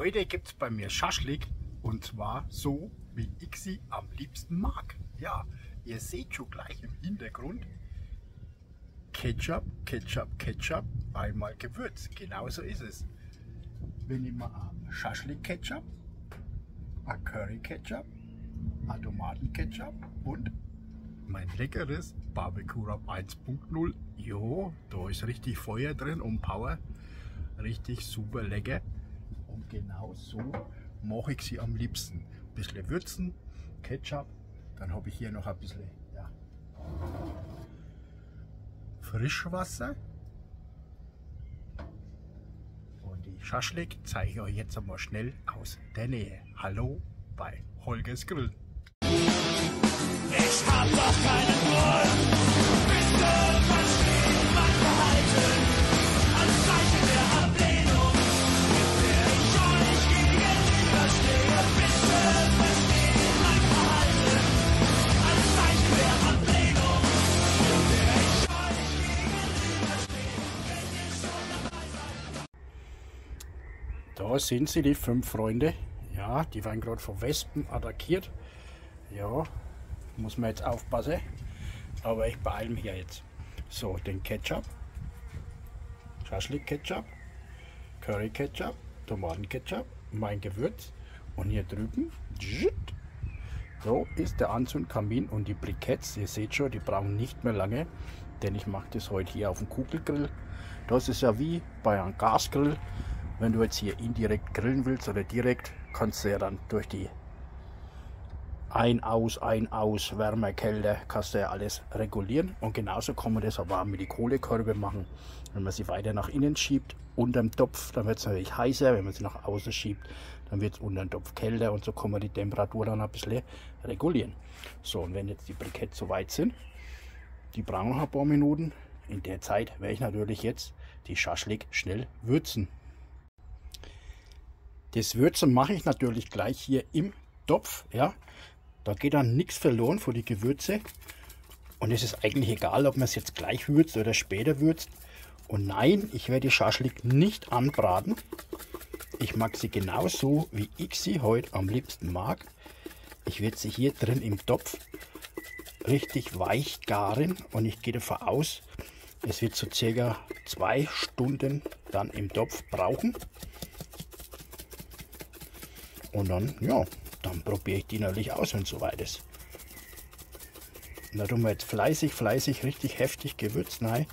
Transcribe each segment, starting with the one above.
Heute gibt es bei mir Schaschlik und zwar so, wie ich sie am liebsten mag. Ja, ihr seht schon gleich im Hintergrund Ketchup, Ketchup, Ketchup, einmal Gewürz. Genauso ist es. Wir nehmen ein Schaschlik Ketchup, ein Curry Ketchup, ein Tomaten Ketchup und mein leckeres Barbecue Rub 1.0. Jo, da ist richtig Feuer drin und Power. Richtig super lecker. Genau so mache ich sie am liebsten. Ein bisschen würzen, Ketchup, dann habe ich hier noch ein bisschen ja, Frischwasser. Und die Schaschlik zeige ich euch jetzt einmal schnell aus der Nähe. Hallo bei Holgers Grill. Ich hab doch keinen Grund. Bitte verstehen sind sie, die fünf Freunde. Ja, die werden gerade von Wespen attackiert. Ja, muss man jetzt aufpassen. Aber ich beeile mich ja jetzt. So, den Ketchup. Schaschlik Ketchup. Curry Ketchup. Tomaten Ketchup. Mein Gewürz. Und hier drüben. So ist der Anzündkamin und die Briketts. Ihr seht schon, die brauchen nicht mehr lange. Denn ich mache das heute hier auf dem Kugelgrill. Das ist ja wie bei einem Gasgrill. Wenn du jetzt hier indirekt grillen willst oder direkt, kannst du ja dann durch die ein, aus, ein, aus, Wärme, Kälte, kannst du ja alles regulieren. Und genauso kann man das aber auch mit den Kohlekörbe machen. Wenn man sie weiter nach innen schiebt, unterm Topf, dann wird es natürlich heißer. Wenn man sie nach außen schiebt, dann wird es unter dem Topf kälter und so kann man die Temperatur dann ein bisschen regulieren. So, und wenn jetzt die Briketts soweit sind, die brauchen noch ein paar Minuten. In der Zeit werde ich natürlich jetzt die Schaschlik schnell würzen. Das Würzen mache ich natürlich gleich hier im Topf. Ja, da geht dann nichts verloren für die Gewürze. Und es ist eigentlich egal, ob man es jetzt gleich würzt oder später würzt. Und nein, ich werde die Schaschlik nicht anbraten. Ich mag sie genauso, wie ich sie heute am liebsten mag. Ich werde sie hier drin im Topf richtig weich garen und ich gehe davon aus, es wird so circa zwei Stunden dann im Topf brauchen. Und dann, ja, dann probiere ich die natürlich aus, wenn es soweit ist. Und da tun wir jetzt fleißig, fleißig, richtig heftig gewürzt rein,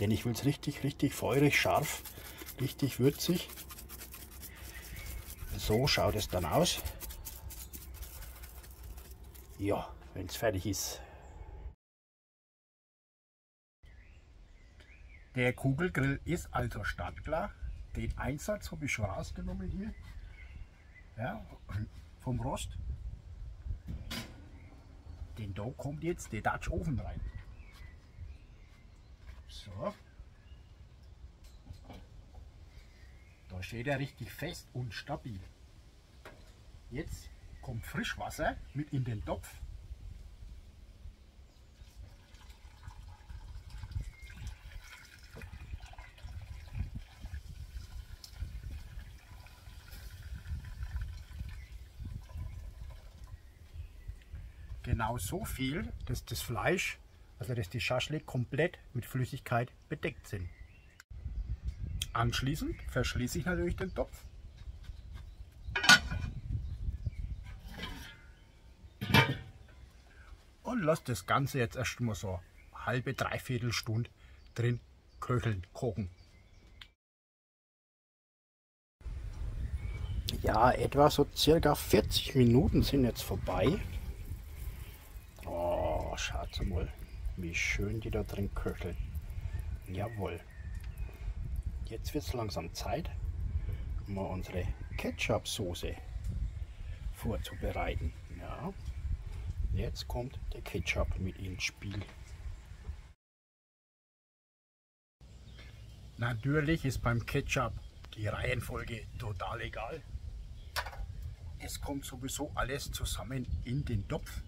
denn ich will es richtig, richtig feurig, scharf, richtig würzig. So schaut es dann aus. Ja, wenn es fertig ist. Der Kugelgrill ist also startklar. Den Einsatz habe ich schon rausgenommen hier. Ja, vom Rost. Denn da kommt jetzt der Dutch Ofen rein. So. Da steht er richtig fest und stabil. Jetzt kommt Frischwasser mit in den Topf. Genau so viel, dass das Fleisch, also dass die Schaschlik komplett mit Flüssigkeit bedeckt sind. Anschließend verschließe ich natürlich den Topf. Und lasse das Ganze jetzt erstmal so eine halbe, dreiviertel Stunde drin köcheln, kochen. Ja, etwa so circa 40 Minuten sind jetzt vorbei. Schaut mal, wie schön die da drin köcheln. Jawohl. Jetzt wird es langsam Zeit, mal unsere Ketchup-Soße vorzubereiten. Ja, jetzt kommt der Ketchup mit ins Spiel. Natürlich ist beim Ketchup die Reihenfolge total egal. Es kommt sowieso alles zusammen in den Topf.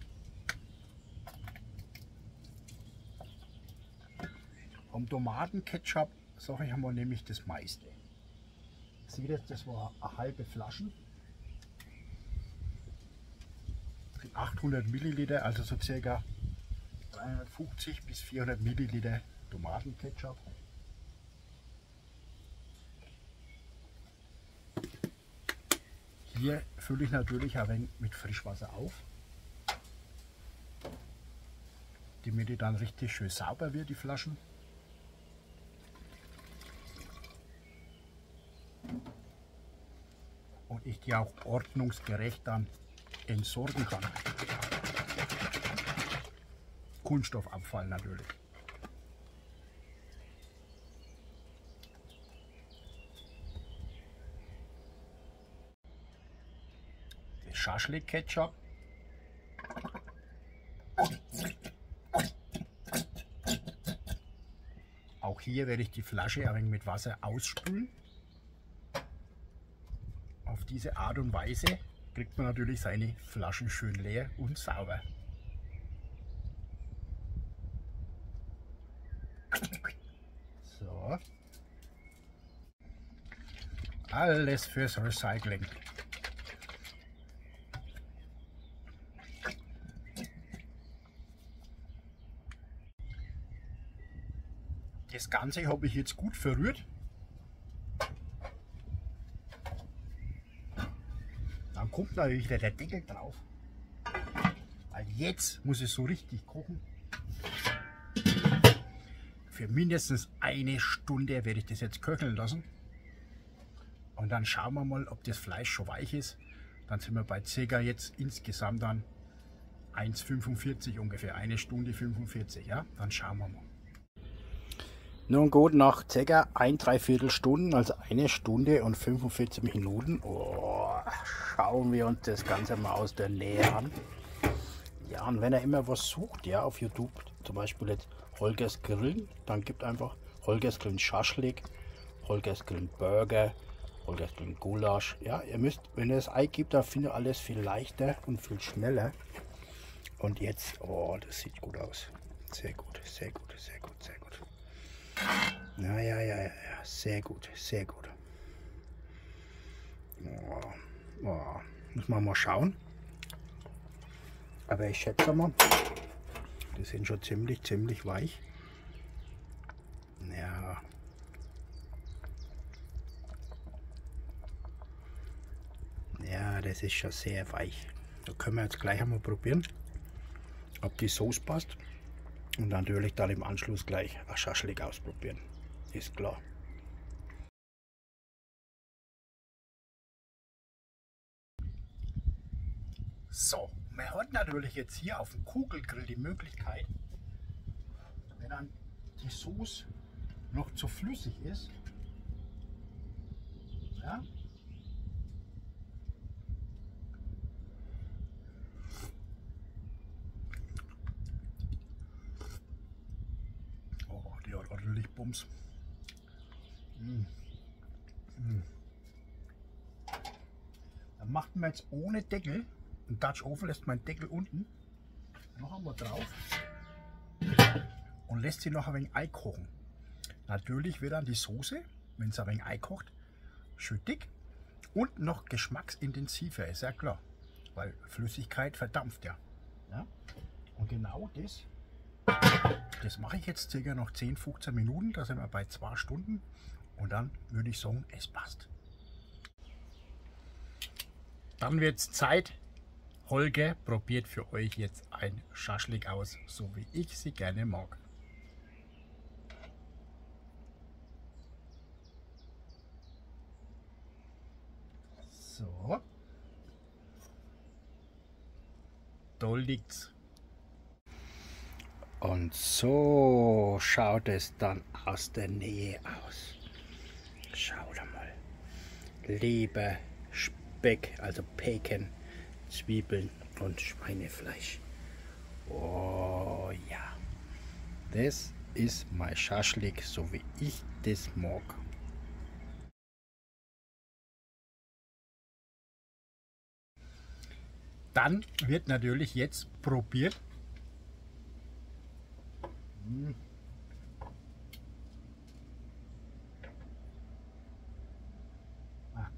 Vom Tomatenketchup sage ich einmal nämlich das meiste. seht ihr, das war eine halbe Flasche. 800 Milliliter, also so circa 350 bis 400 Milliliter Tomatenketchup. Hier fülle ich natürlich ein wenig mit Frischwasser auf, damit die dann richtig schön sauber wird, die Flaschen. Und ich die auch ordnungsgerecht dann entsorgen kann. Kunststoffabfall natürlich. Das Schaschlik-Ketchup. Auch hier werde ich die Flasche ein wenig mit Wasser ausspülen. Diese Art und Weise kriegt man natürlich seine Flaschen schön leer und sauber. So. Alles fürs Recycling. Das Ganze habe ich jetzt gut verrührt. Kommt natürlich wieder der Deckel drauf. Weil jetzt muss es so richtig kochen. Für mindestens eine Stunde werde ich das jetzt köcheln lassen. Und dann schauen wir mal, ob das Fleisch schon weich ist. Dann sind wir bei ca. jetzt insgesamt dann 1,45 ungefähr, eine Stunde 45. Ja, dann schauen wir mal. Nun gut, nach ca. ein Dreiviertel Stunden, also eine Stunde und 45 Minuten, oh, schauen wir uns das Ganze mal aus der Nähe an. Ja, und wenn er immer was sucht, ja, auf YouTube, zum Beispiel jetzt Holgers Grillen, dann gibt einfach Holgers Grillen Schaschlik, Holgers Grillen Burger, Holgers Grillen Gulasch. Ja, ihr müsst, wenn ihr das Ei gibt, da findet alles viel leichter und viel schneller. Und jetzt, oh, das sieht gut aus. Sehr gut, sehr gut, sehr gut, sehr gut. Ja, ja, ja, ja, sehr gut, sehr gut. Oh, oh. Muss man mal schauen. Aber ich schätze mal, die sind schon ziemlich, ziemlich weich. Ja. Ja, das ist schon sehr weich. Da können wir jetzt gleich einmal probieren, ob die Soße passt. Und natürlich dann im Anschluss gleich ein Schaschlik ausprobieren. Ist klar. So, man hat natürlich jetzt hier auf dem Kugelgrill die Möglichkeit, wenn dann die Soße noch zu flüssig ist, ja, Oh, die hat ordentlich Bums. Mm. Mm. Dann macht man jetzt ohne Deckel im Dutch Oven lässt man den Deckel unten noch einmal drauf und lässt sie noch ein wenig Ei kochen. Natürlich wird dann die Soße, wenn es ein wenig Ei kocht, schön dick und noch geschmacksintensiver, ist ja klar, weil Flüssigkeit verdampft ja. ja? Und genau das, das mache ich jetzt circa noch 10, 15 Minuten, da sind wir bei zwei Stunden und dann würde ich sagen, es passt. Dann wird es Zeit, Holger probiert für euch jetzt ein Schaschlik aus, so wie ich sie gerne mag. So. Da liegt's. Und so schaut es dann aus der Nähe aus. Schaut mal. Lieber Speck, also Bacon Zwiebeln und Schweinefleisch. Oh ja, das ist mein Schaschlik, so wie ich das mag. Dann wird natürlich jetzt probiert. Hm.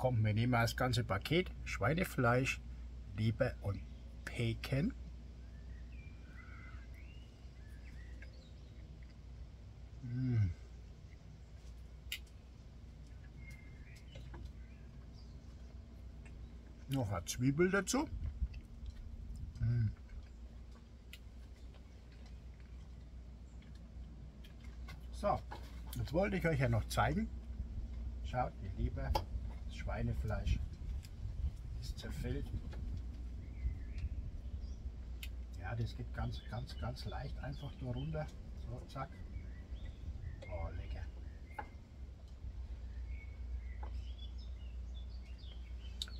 komm, wir nehmen das ganze Paket. Schweinefleisch, Liebe und Bacon. Mm. Noch eine Zwiebel dazu. Mm. So, jetzt wollte ich euch ja noch zeigen. Schaut, ihr Liebe, das Schweinefleisch ist zerfällt. Das geht ganz, ganz, ganz leicht einfach da runter. So, zack. Oh, lecker.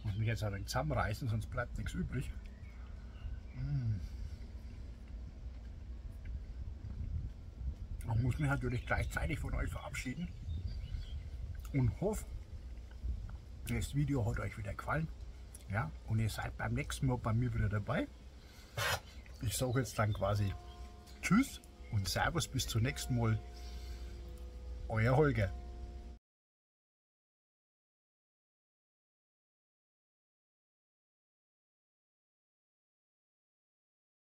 Muss mich jetzt ein wenig zusammenreißen, sonst bleibt nichts übrig. Mm. Ich muss mich natürlich gleichzeitig von euch verabschieden und hoffe, das Video hat euch wieder gefallen. Ja, und ihr seid beim nächsten Mal bei mir wieder dabei. Ich sage jetzt dann quasi Tschüss und Servus bis zum nächsten Mal. Euer Holger.